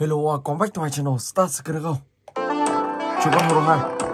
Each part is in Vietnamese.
Hello, uh, có back to my channel, start sẽ được không? Chúng con Hero 2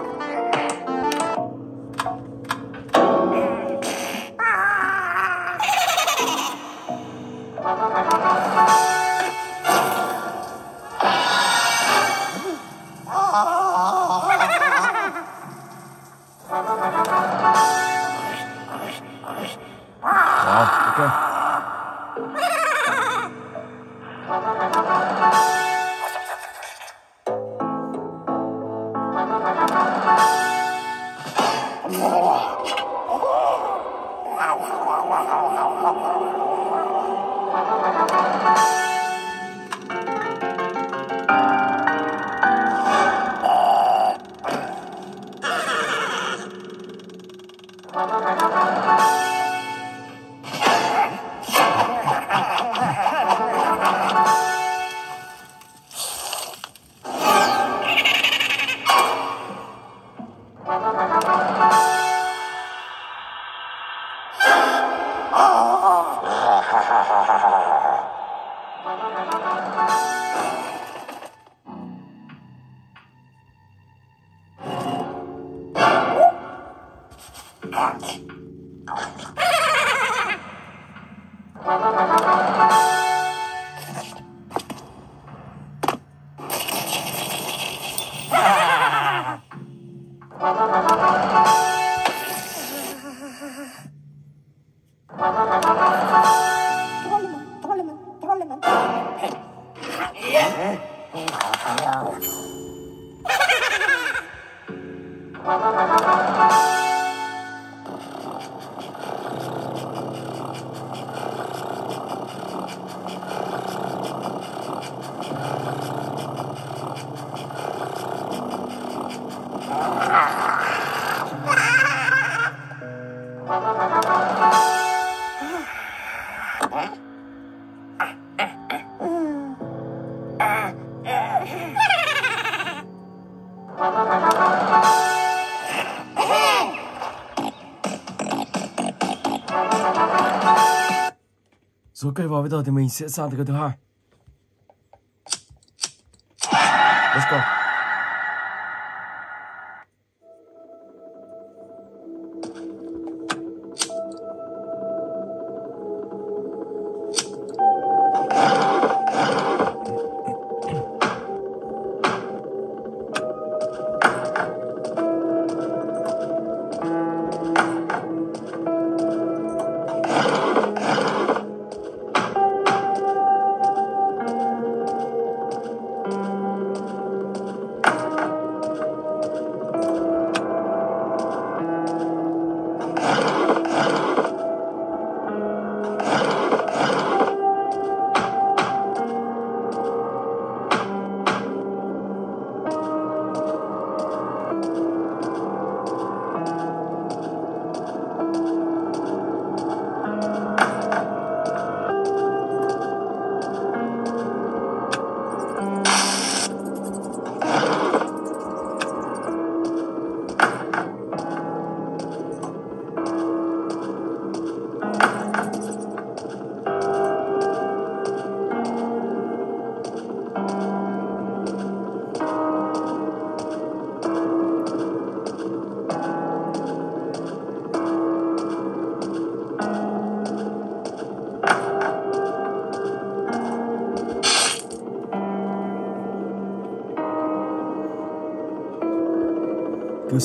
Ok và bây giờ thì mình sẽ sang tới cái thứ hai.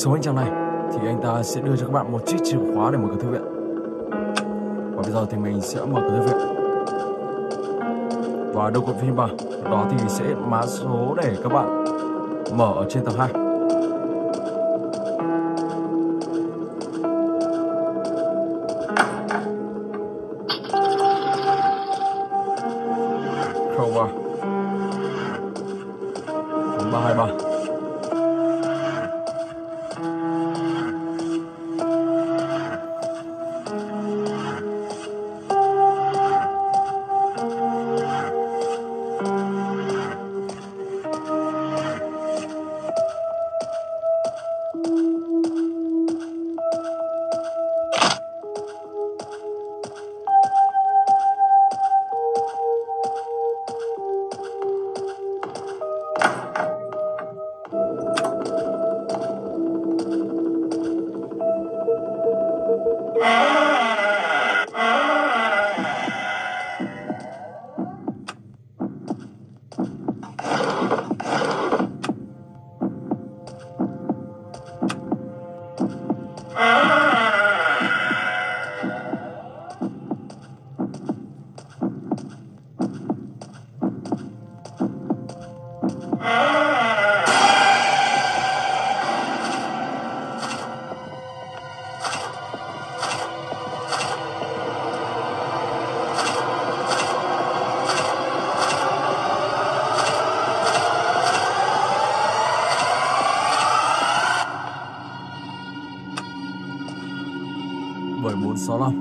Số anh chàng này thì anh ta sẽ đưa cho các bạn một chiếc chìa khóa để mở cửa thư viện. Và bây giờ thì mình sẽ mở cửa thư viện. Và đâu có phim vào, đó thì sẽ mã số để các bạn mở ở trên tầng 2. Khẩu vào. 323. Bảy bốn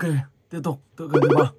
Ok, tiếp tục tự gần thứ ba.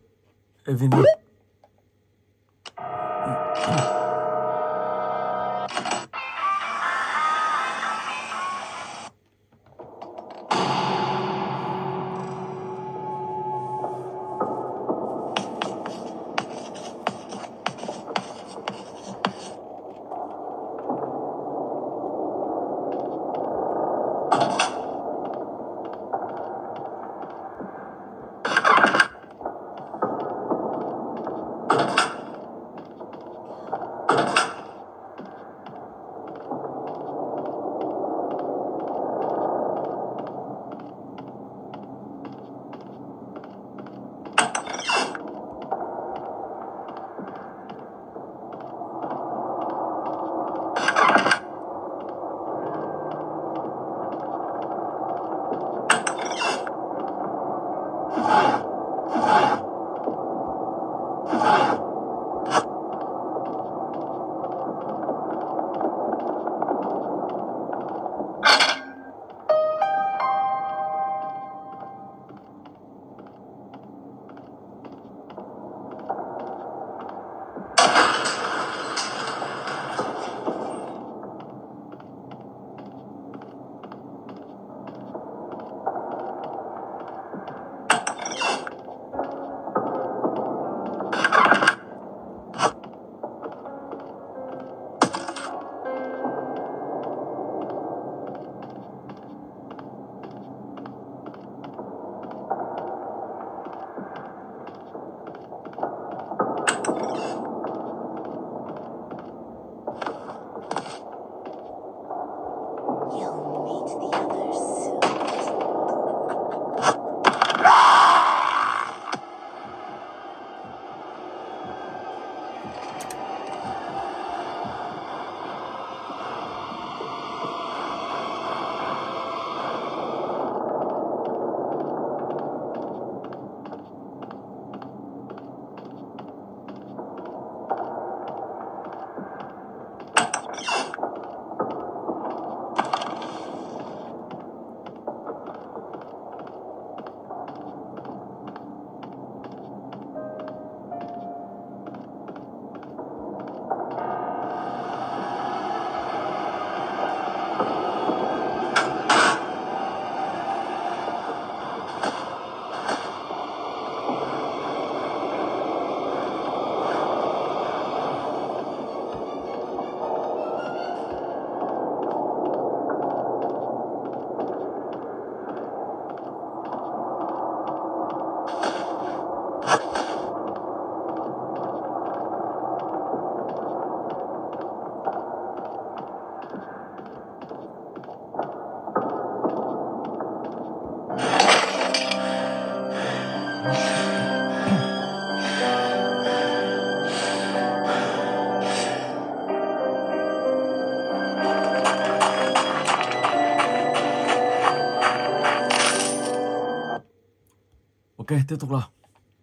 Tiếp tục nào.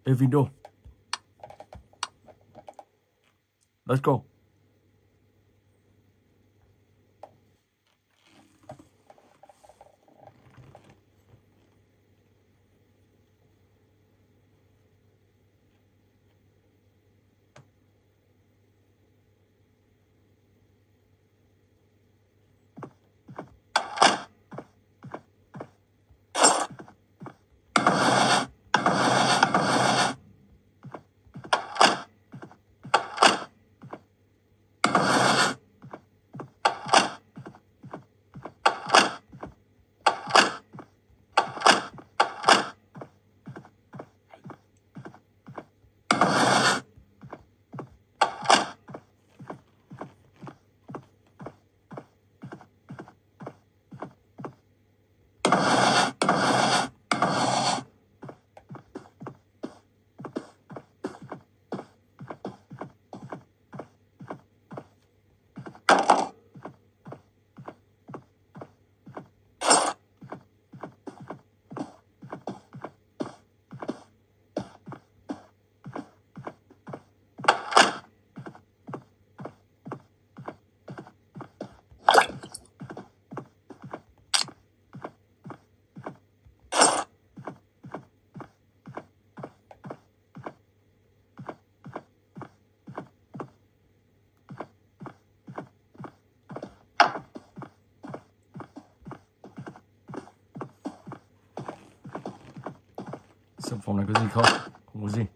Evindo. Let's go. Vom lange sind, komm, Musik.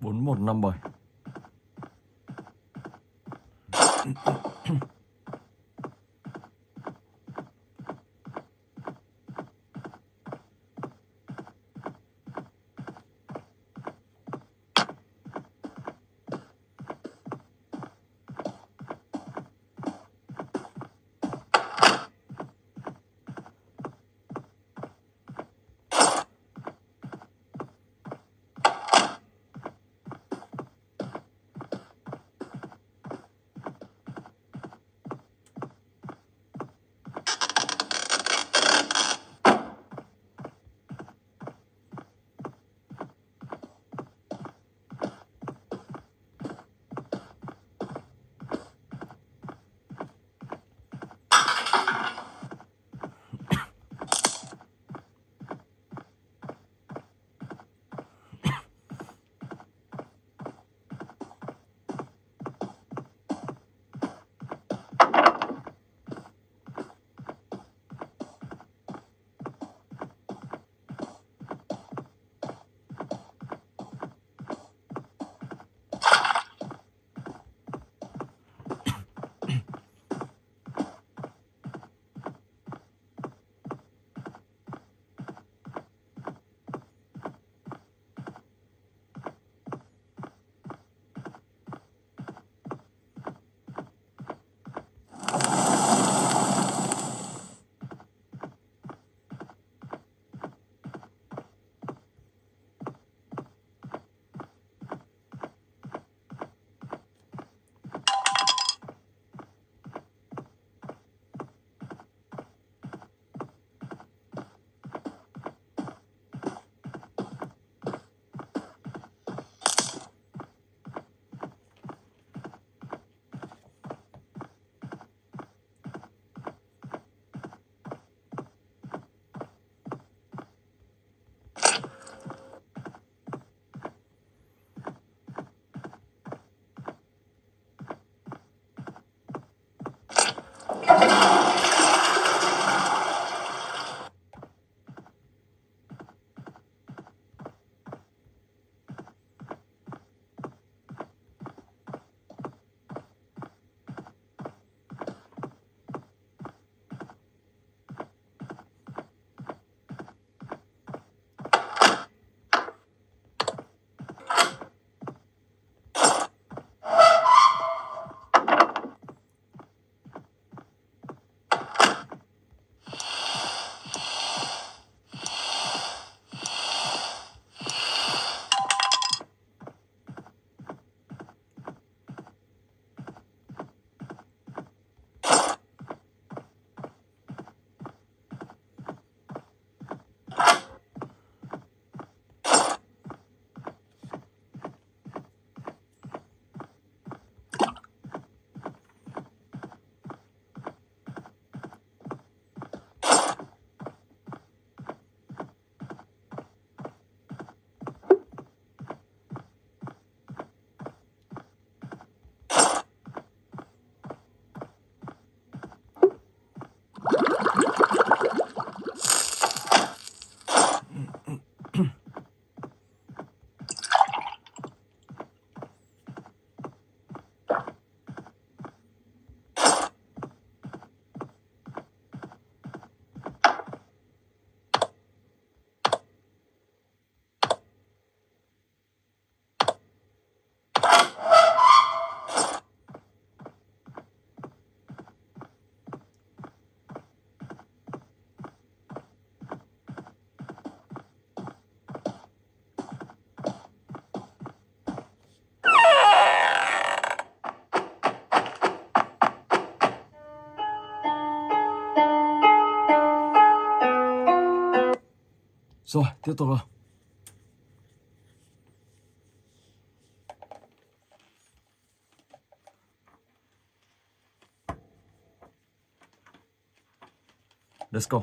4157 Rồi, tiếp tục rồi. Let's go.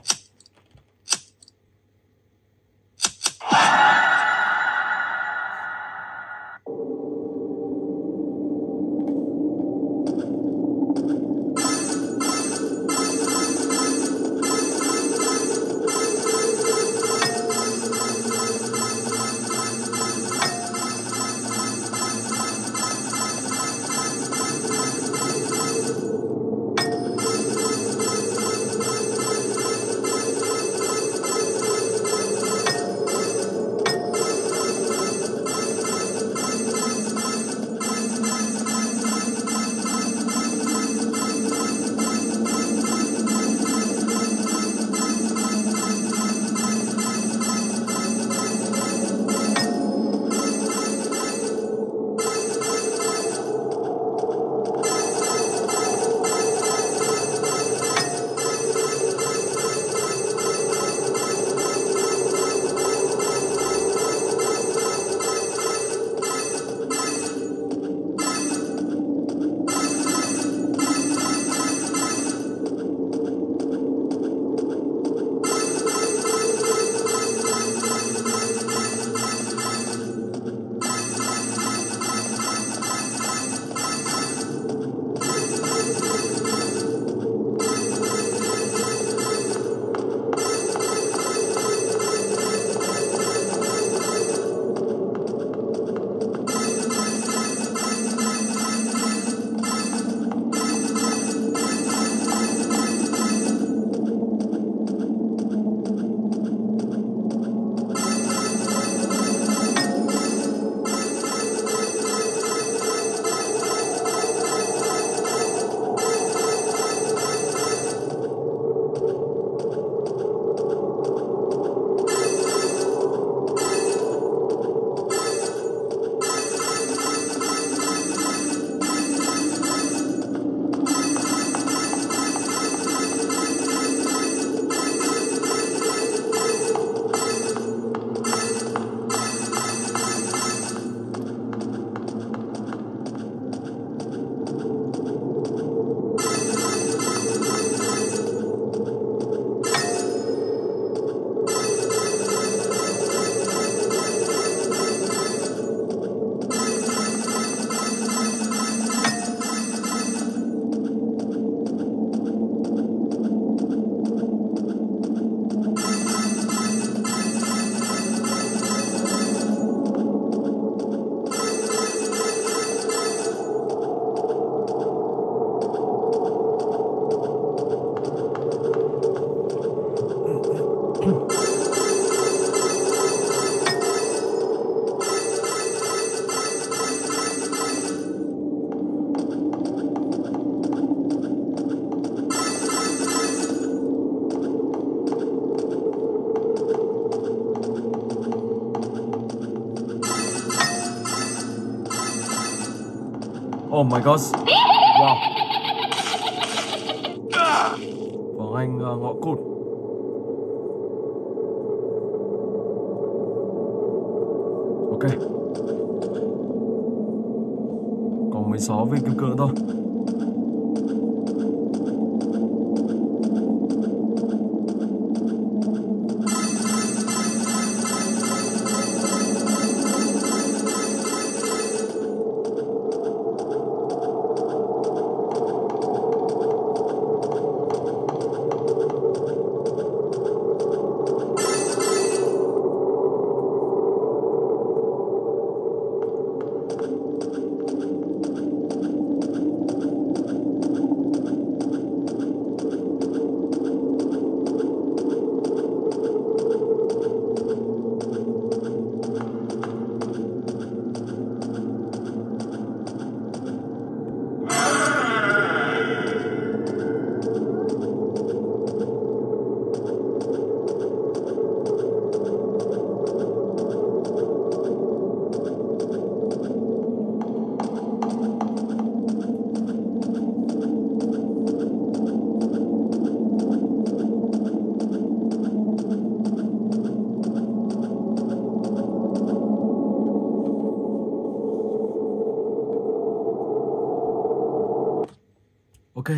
My god.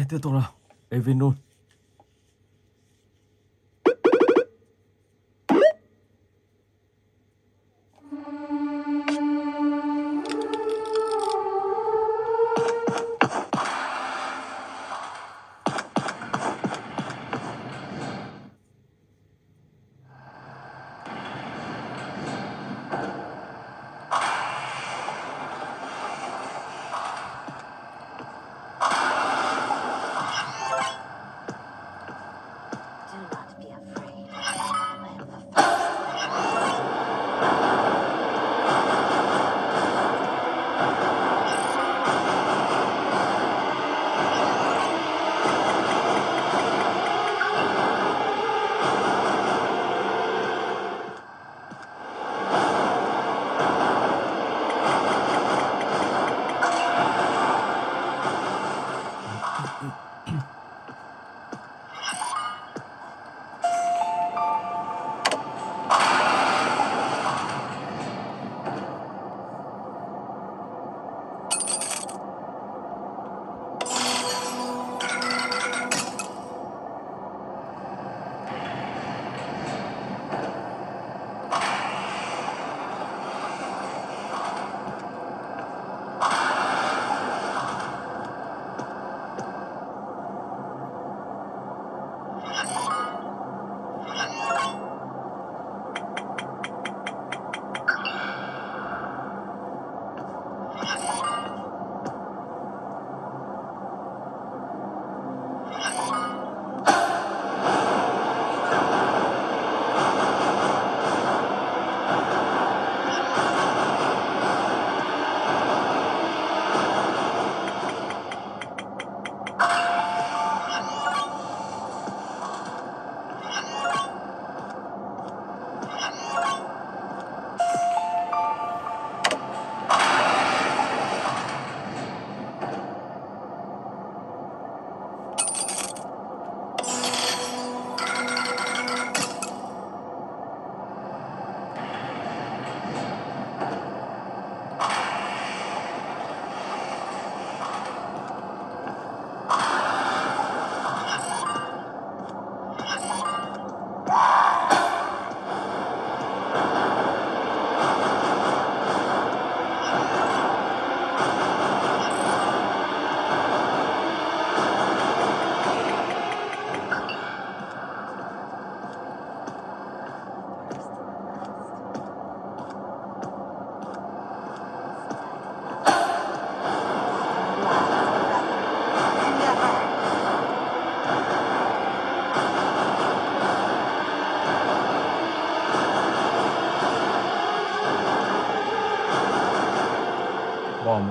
Tiếp tục nào. Evin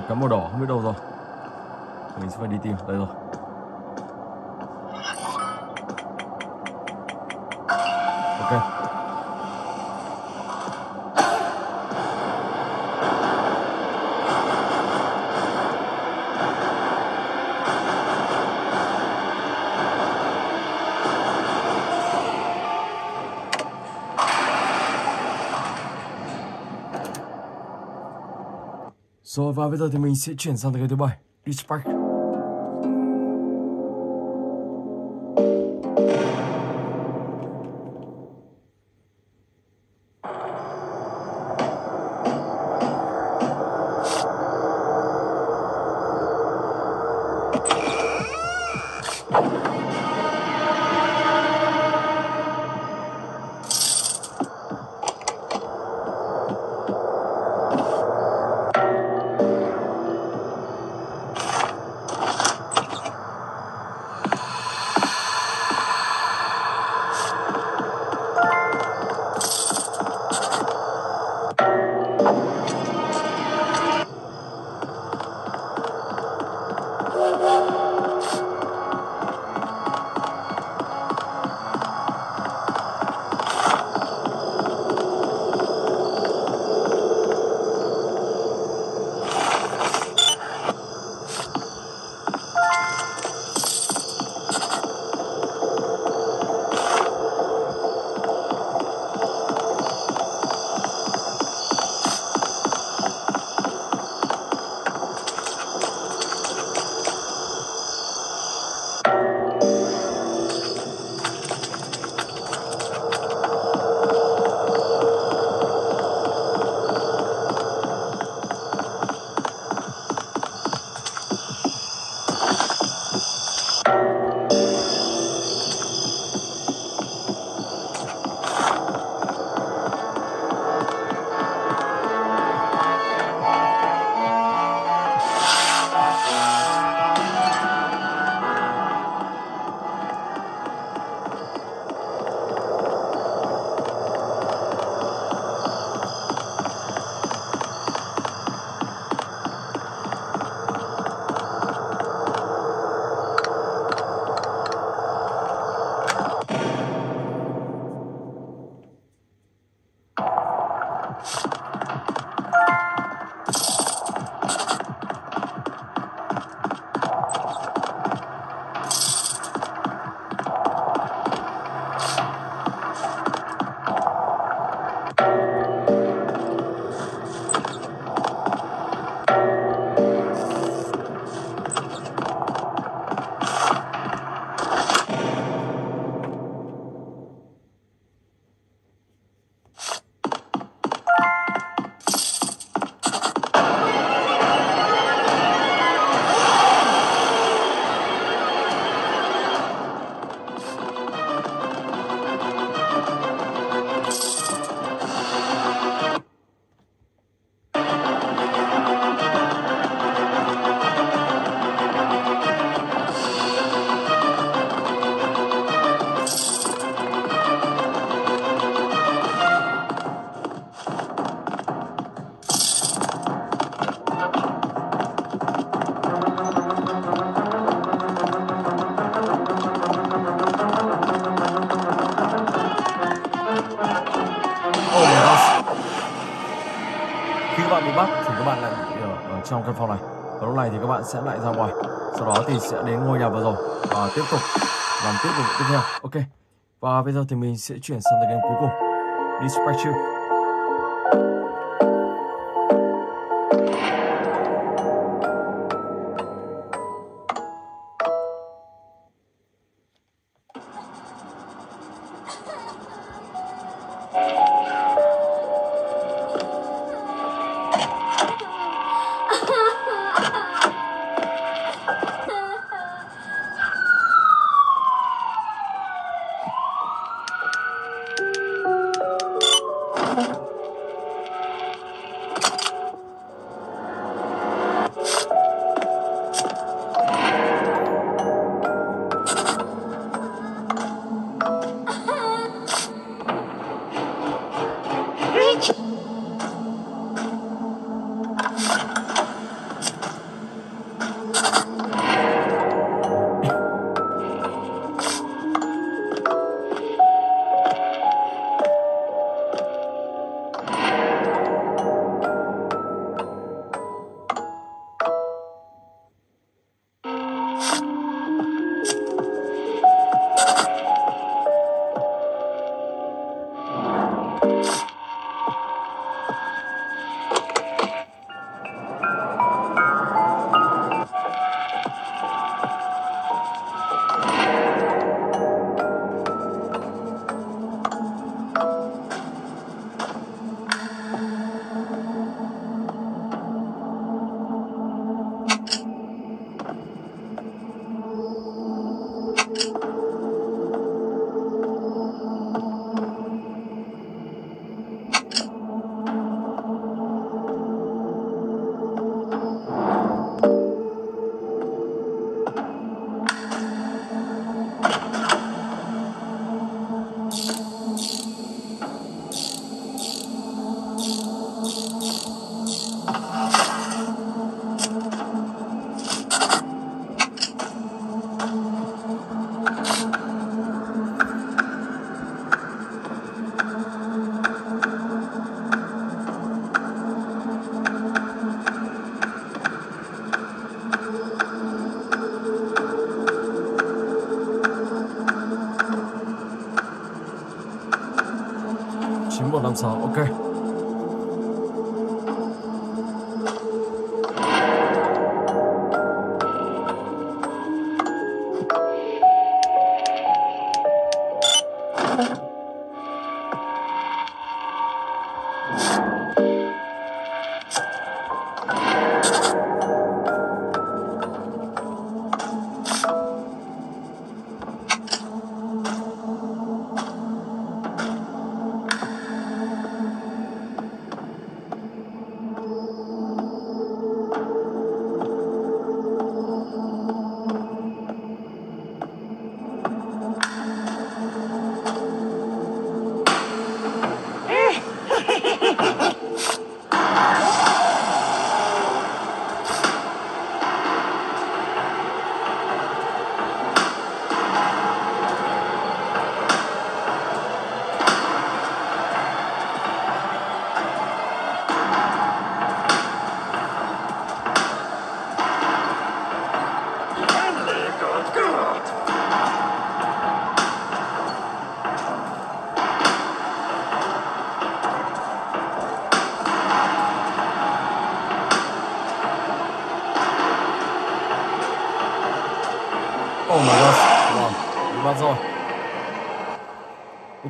cắm cái màu đỏ, không biết đâu rồi. Mình sẽ phải đi tìm. Đây rồi. Rồi và bây giờ thì mình sẽ chuyển sang tới cái thứ bảy, Dispatch. Bắc thì các bạn lại bị ở, ở trong căn phòng này. Và lúc này thì các bạn sẽ lại ra ngoài. Sau đó thì sẽ đến ngôi nhà vừa rồi và tiếp tục làm tiếp tục tiếp theo. Ok và bây giờ thì mình sẽ chuyển sang tập game cuối cùng. Dispatch You Oh!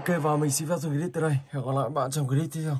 Ok và mình xin phép dừng clip từ đây. Hẹn gặp lại các bạn trong clip tiếp theo.